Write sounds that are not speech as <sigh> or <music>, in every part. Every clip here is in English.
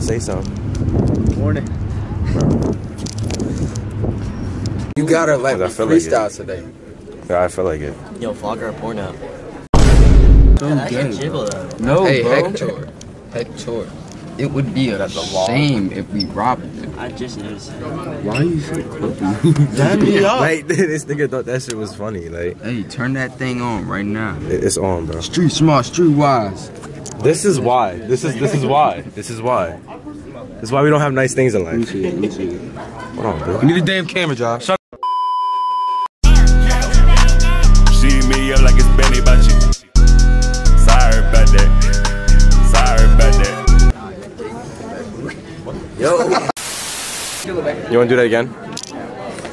to say something. Morning. You gotta like I feel like freestyle today. Yeah, I feel like it. Yo, vlogger porn now. So Yeah, that's a jiggle. No, hey, bro. Hector. Hector. It would be a shame if we robbed him. I just noticed. Why are you so <laughs> Damn me up. <laughs> Like <laughs> this nigga thought that shit was funny. Like Hey, turn that thing on right now. it's on, bro. Street smart, street wise. This is why. This is this is why. This is why. This is why we don't have nice things in life. see it, let me see it. Hold on, bro. You need a damn camera, Josh. Shut See me up like it's Benny Bachi. Sorry about that. Sorry about that. Yo. You want to do that again?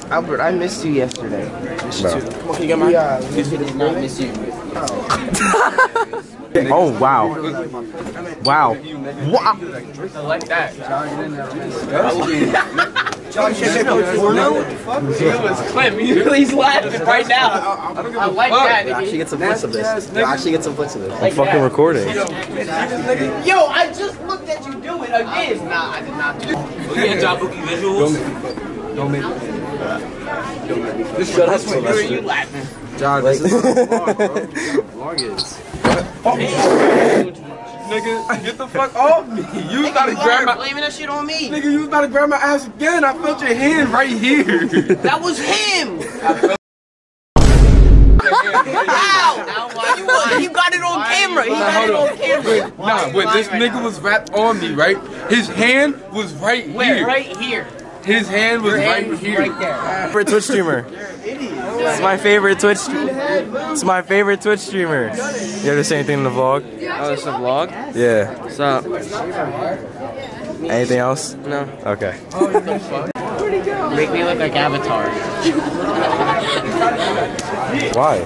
Albert, I missed you yesterday. Missed you. Come on, you got mine. He did not miss Oh <laughs> Oh, wow. Wow. He's laughing right now. I like that. Actually get some flicks of this. Actually get some flicks of this. I'm fucking recording. Yo, I just looked at you do it again. Nah, I did not do it. Just shut up, Sylvester. You laughing? John, this is <laughs> Oh. Nigga, get the fuck off me. You about to You grab my blaming that shit on me. nigga. You was about to grab my ass again. I felt your hand right here. That was him. <laughs> Ow! You, was- you got it on camera. He got it on camera. nah, but this nigga was wrapped on me, right? His hand was right Where? here. Right here. His hand was Your right hand here. right there. Favorite Twitch streamer. It's my favorite Twitch. It's my favorite Twitch streamer. You ever say anything in the vlog? Oh, it's a vlog? Yeah. What's up? Anything else? No. Okay. Oh no fuck. Make me look like Avatar. Why?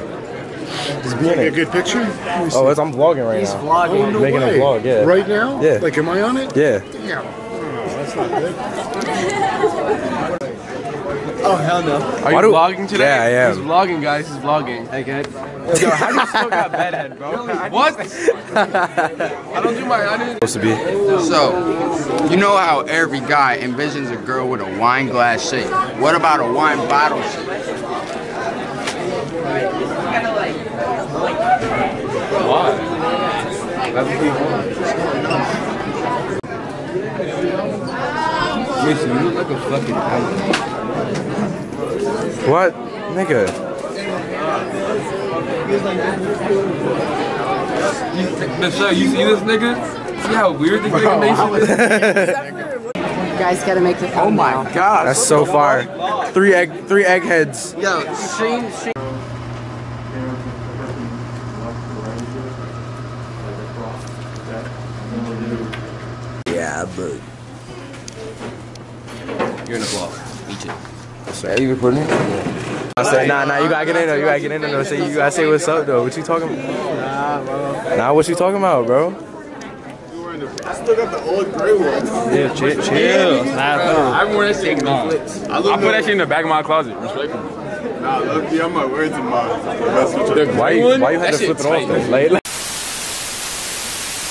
Just be in A it. good picture? Oh, it's, I'm vlogging right now. He's vlogging. Oh, No Making way. a vlog, yeah. Right now? Yeah. Like, am I on it? Yeah. Damn. Oh, that's not good. Oh, hell no. Are Why you do- vlogging today? Yeah, I am. He's vlogging, guys. He's vlogging. Hey, good. Yo, how do you still got bedhead, bro? <laughs> what? I don't do my. I didn't. Supposed to be. So, you know how every guy envisions a girl with a wine glass shape. What about a wine bottle shape? Why? Listen, you look like a fucking animal. What? Nigga. You, uh, sir, you see this nigga? See how weird this nigga makes it? You guys gotta make the Oh my god. That's so far. Three egg, three eggheads. Yo, stream, stream. Yeah, but. You're in the vlog. Me too. Are you recording? I said, nah, nah, you gotta get in there. You gotta get in there. I Say, you gotta say what's up, though. What you talking about? Nah, bro. Nah, what you talking about, bro? I still got the old gray one. Yeah, chill. chill. I wore that shit. Nah. I put that shit in the back of my closet. Respectful. Nah, look, yeah, my words in mine. That's what you're Why you, why you had That to flip it off, tight. though? Like, like-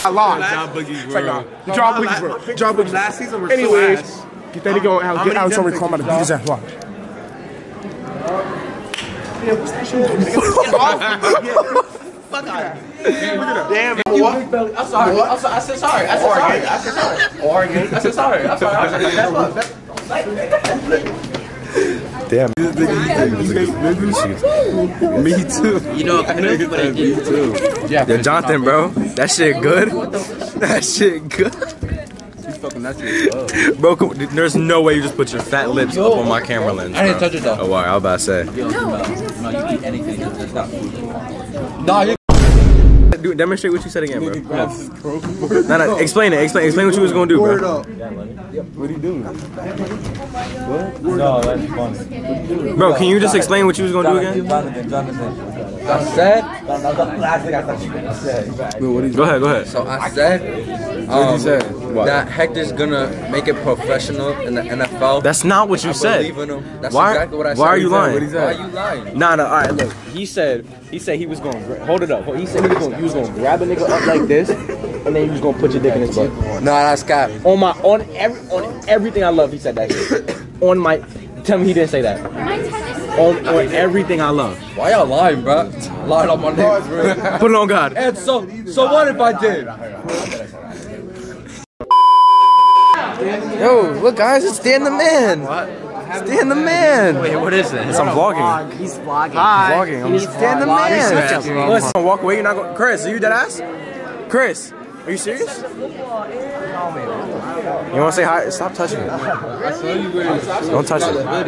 Jah Boogie's world. Jah Boogie's world. Jah Boogie's. Last season we're Anyways, get that nigga out. Get out. Somebody call him out. Beat his ass. Watch. Damn, what? I'm sorry. I'm sorry. I said sorry. I said sorry. I said sorry. Oregon. I said sorry. I'm sorry. I said sorry. damn. Me too. You know, I know <laughs> what I did. Yo, Jonathan, bro. That shit good. <laughs> That shit good. That shit good. Bro, come, there's no way you just put your fat lips up on my camera lens. I didn't touch it though. Oh, wow, I was about to say. Nah, you Do, demonstrate what you said again, bro. <laughs> Nah, nah, explain it. Explain, explain what you was gonna do, bro. What are you doing bro, can you just explain what you was gonna do again? I said, Go ahead, go ahead. so I said, um, that Hector's gonna make it professional in the NFL. That's not what you I said. believe in him. That's Why- exactly what I why said. are you lying? What'd Why are you lying? Nah, nah. All right, look. He said he said he was gonna hold it up. He said he was gonna, he was gonna grab a nigga up like this, and then he was gonna put your dick in his butt. No, that's cap. On my on every on everything I love, he said that <coughs> on my, tell me he didn't say that. On on everything I love. Why y'all lying, bro? Lying on my name, bro. <laughs> Put it on God. And so, so what if I did? Yo, look guys, it's Dan the Man. It's Dan the Man. Wait, what is this? I'm vlogging. He's vlogging. vlogging. I'm Dan the Such a Man. vlog. Listen, walk away. You're not going. Chris, are you dead ass? Chris, are you serious? You want to say hi? Stop touching it. Don't touch it. I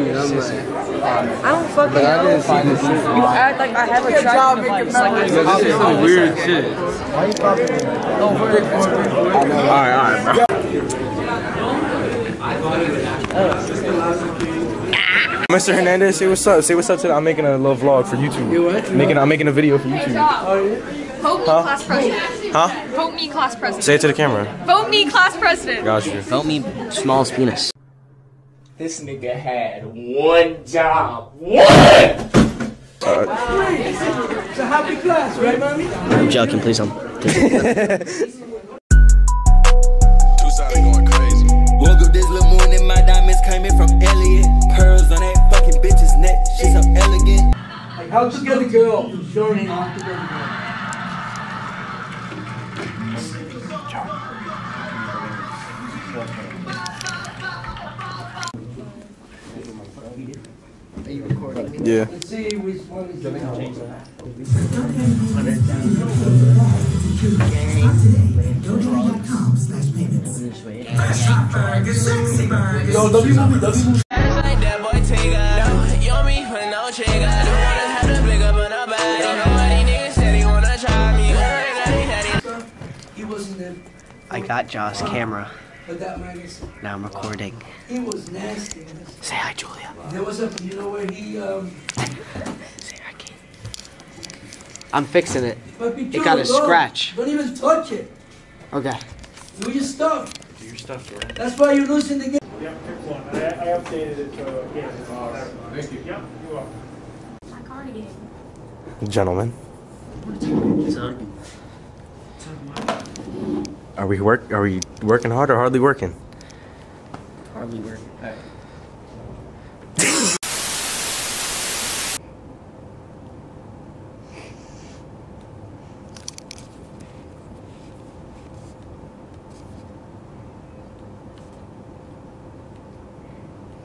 don't fucking know. You act like I have a track device. Like This is some weird shit. All right, all right, bro. Mr. Hernandez, say what's up. Say what's up to. The, I'm making a little vlog for YouTube. You what? Making. I'm making a video for YouTube. Vote me class president. Huh? Vote me class president. Say it to the camera. Vote me class president. Got you. Vote me smallest penis. This nigga had one job. One! Uh, it's a happy class, right, mommy? I'm joking, please don't. Woke up this little moon and my diamonds came in from Elliot. Pearls on that fucking bitch's neck. She's so elegant. How to get a girl? Journey. Yeah. See which one is Yo, W movie, W movie. He wasn't there, I got Joss camera. But that man is, Now I'm recording. he was nasty. Say hi, Julia. There was a, you know where he, um, Say hi, Kate. I'm fixing it. but be It got a careful, don't- scratch. Don't even touch it. Okay. Do your stuff. Do your stuff, bro. That's why you're losing the game. Yep, pick one. I, I updated it to, uh, yeah. Uh, Thank you. Yep, you're welcome. My cardigan. Gentlemen. Are we work? Are we working hard or hardly working? Hardly work.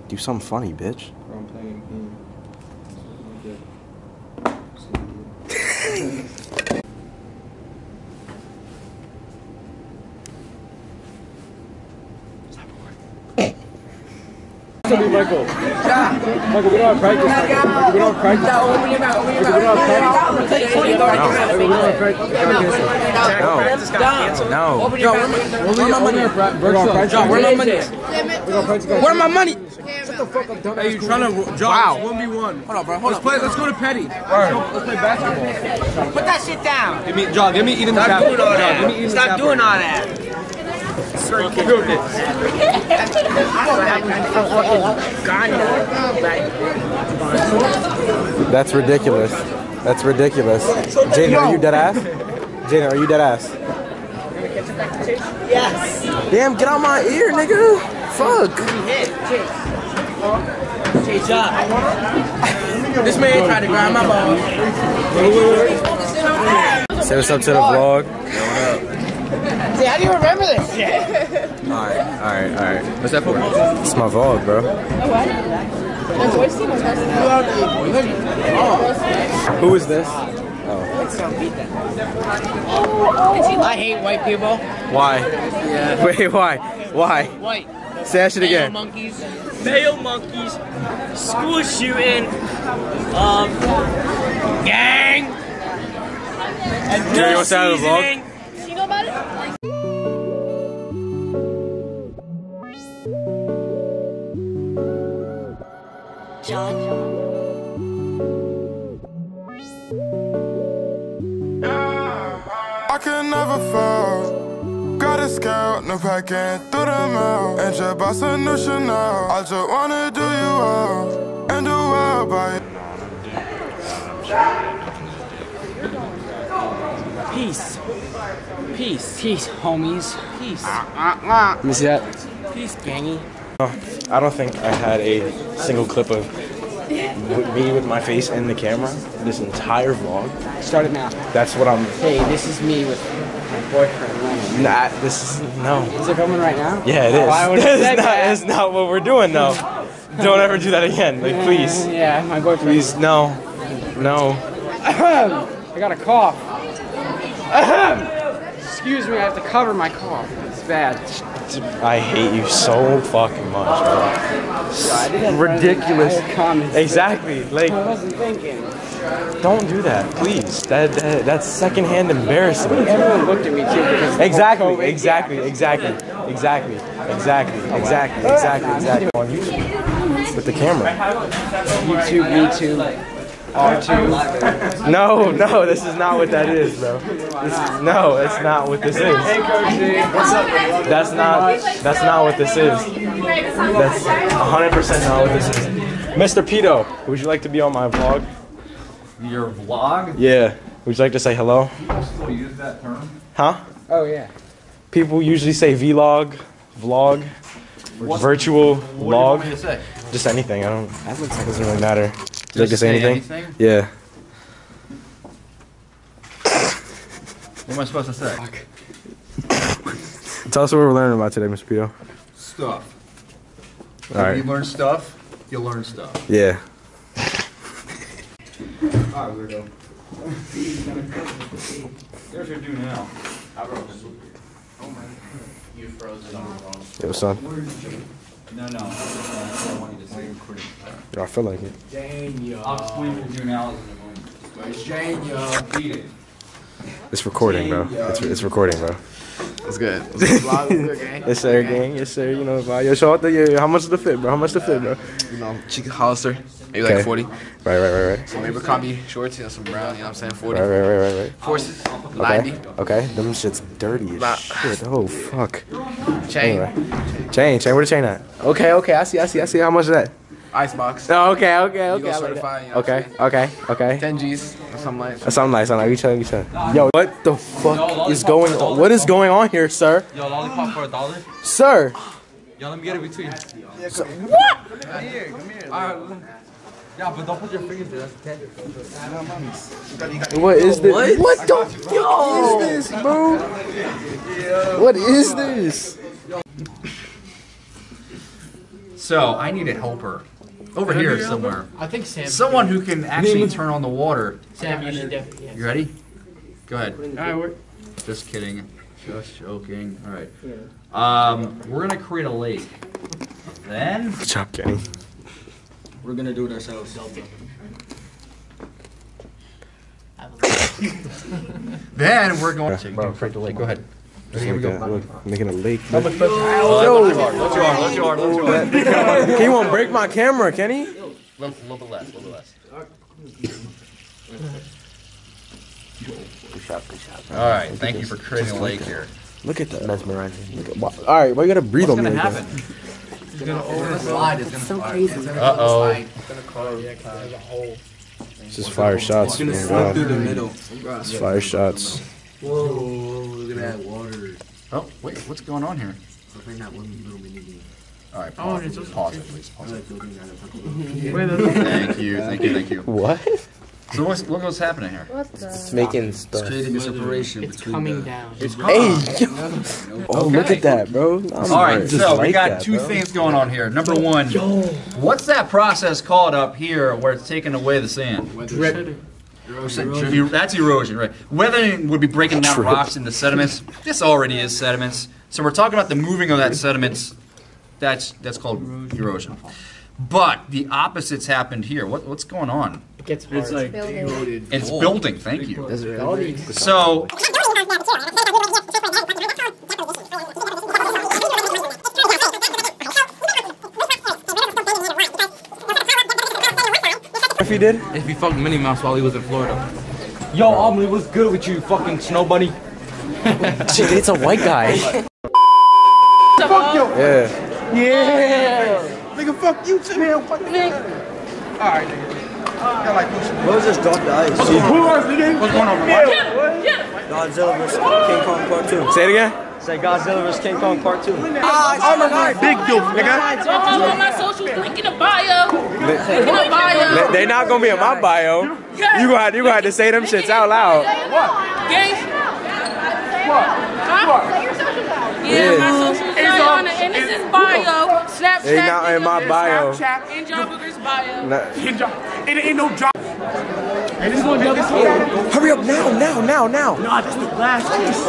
Do something funny, bitch. Michael. Michael, we don't have practice. Michael. We don't have practice. Michael, we don't have practice. Michael, we don't have practice. No. No. Where my money? We're going to practice. John, where my money? We're going to practice. Where my money? Shut the fuck up, dumbass. Hey, you trying to John? Wow. One v one. Hold on, bro. Hold let's play. Let's go to Petty. Let's play basketball. Put that shit down. Give me, John. Give me eating the Stop chapel. doing all that. give me eating Stop chapel. doing all that. That's ridiculous. That's ridiculous. Jada, are you dead ass? Jada, are you dead ass? Yes. Damn, get out my ear, nigga. Fuck. Chase up. This man tried to grab my balls. Say what's up to the vlog. See, how do you remember this <laughs> shit? Alright, alright, alright. What's that for? It's my vlog, bro. Oh, what? Oh. Who is this? Oh. I hate white people. Why? Yeah. <laughs> Wait, why? Why? White. Say that shit again. Male again. monkeys. Male monkeys. School shooting. Um. Gang. And Jerry, what's that of the vlog? I can never fall. Girl, a scout, no packing through the mail. And just boss a new Chanel. I just wanna do you well, and do well by Peace. Peace. Peace, homies. Peace. Let me see that. Peace, gangy. I don't think I had a single clip of w- me with my face in the camera this entire vlog. Start it now. That's what I'm. Hey, this is me with my boyfriend, Lennon. Nah, this is no. Is it coming right now? Yeah, it is. Why would <laughs> say not, that? that's not what we're doing, though. Don't ever do that again. Like, please. Yeah, my boyfriend. Please, no. No. <clears throat> I got a cough. <clears throat> Excuse me, I have to cover my cough. It's bad. I hate you so fucking much, bro. Ridiculous. Comments. Exactly. Like, I wasn't thinking. don't do that, please. That, that that's secondhand embarrassment. Everyone looked at me too because Exactly, exactly, exactly, exactly, exactly, exactly, exactly, exactly. On YouTube with the camera. YouTube, YouTube, R2. No, no, this is not what that is, bro. This is, no, that's not what this is. Hey, Coach What's up? That's not. That's not what this is. That's 100% not what this is. Mr. Pito, would you like to be on my vlog? Your vlog? Yeah. Would you like to say hello? People Still use that term? Huh? Oh, yeah. People usually say vlog, vlog, What- virtual What do you log. want me to say? Just anything. I don't. That looks like doesn't really matter. Would you like to Just say say anything? anything? Yeah. What am I supposed to say? Tell us what we're learning about today, Mr. Pito. Stuff. All right. If you learn stuff, you learn stuff. Yeah. Alright, weirdo. There's your do now. I wrote this. Up. Oh my. You froze it on the phone. Yo, son. No, no. I want you to say recording. Yo, I feel like it. Daniel. I'll explain what do now is in a moment. Beat it. It's recording, bro. It's, it's recording, bro. What's good? <laughs> What's good, vlog? What's good, gang? yes, sir, gang. Yes, sir. You know, bro. Yo, show out the. How much is the fit, bro? How much the fit, bro? You know, cheeky Hollister. Maybe like 40. Right, right, right, right. Some Abercrombie shorts, you know, some brown, you know what I'm saying? 40. Right, right, right, right, right. Forces, Okay. 90. Okay. Them shit's dirty as shit. Oh fuck. Chain. Anyway. Chain, chain. Where the chain at? Okay, okay. I see, I see, I see. How much is that? Icebox. Oh, okay, okay, okay. I like certified, you know Okay, okay, okay. 10 G's or something like That's something nice. Something like each other, each other. Yo, what the fuck is going on? What is going on here, sir? Yo, lollipop for a dollar? Sir. Yo, let me get it between. So- what? Come here, come here. Alright. Yeah, but don't put your fingers there. That's ten. What is this? What? What the fuck is this, bro? What is this? So I need a helper. Over here somewhere. I think Sam- Someone who can actually turn on the water. Sam, you should definitely. yes. You ready? Go ahead. Alright, we're. Just kidding. Just joking. All right. Um, we're gonna create a lake. Then. Good job, Kenny. We're gonna do it ourselves. <laughs> Then we're going to Bro, create the lake. Go ahead. Just like that. Look, making a lake. How much. Yo. Let you hard. Let you hard. Let you hard. Let you hard. Kenny won't break my camera, Kenny. Little, little bit less. Little bit less. Good shot, good shot. All right. Thank you for creating a lake here. Look at that. Mesmerizing. Look at, why, all right, why you gotta breathe What's on me gonna like that? happen? It's gonna over the slide. It's gonna So slide. crazy. It's gonna Uh oh. It's gonna close. There's a hole. It's just fire shots. It's gonna man. slip through the middle. It's fire shots. Whoa, look at that water. Oh wait, what's going on here? Bring that one little mini. All right. Oh, Pause, it's pause it, please. Pause it. Thank <laughs> <laughs> Thank you. Thank you. Thank you. What? So what's, look what's happening here. What the? It's making stuff. It's Creating a separation It's between coming the- down. Hey! <laughs> Oh, look at that, bro. I'm All right, just so we got that, two bro. things going on here. Number one, what's that process called up here where it's taking away the sand? Drip. Erosion. That's erosion, right? Weathering would be breaking down rocks into sediments. This already is sediments. So we're talking about the moving of that sediments. That's that's called erosion. But the opposites happened here. What, what's going on? It gets hard. It's building. It's building. Thank you. So If he did? If he fucked Minnie Mouse while he was in Florida. Yo, Omni, what's good with you, fucking snow bunny? <laughs> She dates a white guy. Fuck you. Yeah. Yeah. Nigga, fuck you too. Man, fuck you. Alright, nigga. Got like What was this drop the ice? Who was nigga? What's going on, man? Godzilla vs. King Kong Part 2. Say it again. Say Godzilla vs. King Kong Part 2. Ah, oh my god, big dude, nigga. Follow on my socials, link in the bio. Link in the bio. They, they not gonna be in my bio. You gonna have, you gonna have to say them shits out loud. Gangs. Huh? Yeah, Yeah. my socials It's are on- on it. And this is bio. Snapchat. They not in my bio. Snapchat. In John Booker's bio. Nah. Ain't drop- It ain't no drop. And this this one. Hurry up now, now, now, now. Nah, that's the last piece.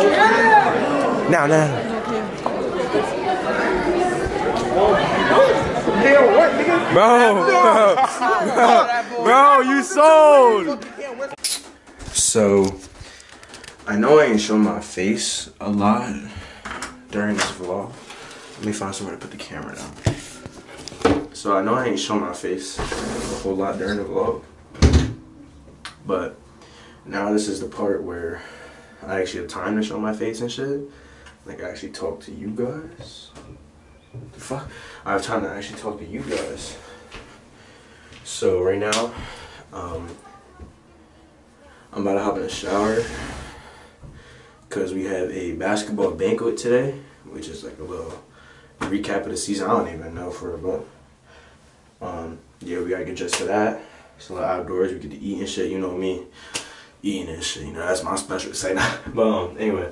Now, now. What, nigga? Bro, bro, you sold. So, I know I ain't show my face a lot during this vlog. Let me find somewhere to put the camera down. So I know I ain't show my face a whole lot during the vlog, but now this is the part where I actually have time to show my face and shit. Like I actually talk to you guys. The fuck? I have time to actually talk to you guys. So right now, um, I'm about to hop in the shower because we have a basketball banquet today, which is like a little recap of the season. I don't even know for a but um, yeah, we gotta get dressed for that. It's a little outdoors. We get to eat and shit. You know me, eating and shit. You know that's my special say <laughs> but um, anyway.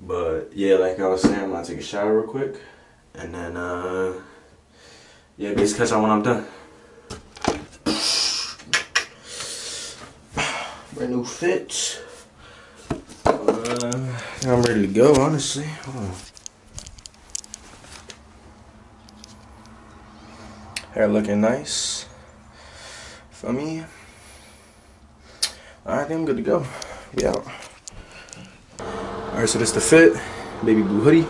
But yeah, like I was saying, I'm gonna take a shower real quick, and then uh, yeah, basically catch on when I'm done. <sighs> Brand new fit. Uh, I'm ready to go, honestly. On. Hair looking nice. For me. Alright, then I'm good to go. Out. Alright, so this the fit. Baby blue hoodie.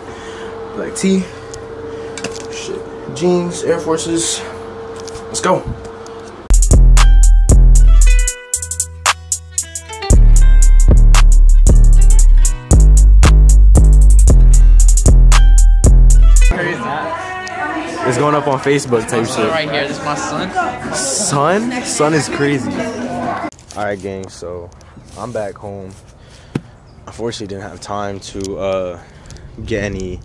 Black tee. Shit. Jeans, Air Forces. Let's go. It's going up on Facebook type shit. Right here, this is my son. Son? Son is crazy. Alright, gang, so I'm back home. Unfortunately, didn't have time to uh, get any,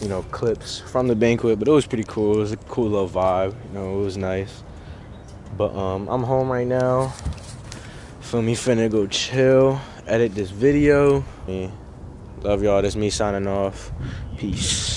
you know, clips from the banquet, but it was pretty cool. It was a cool little vibe. You know, it was nice. But um, I'm home right now. Feel me, finna go chill, edit this video. Love y'all. That's me signing off. Peace.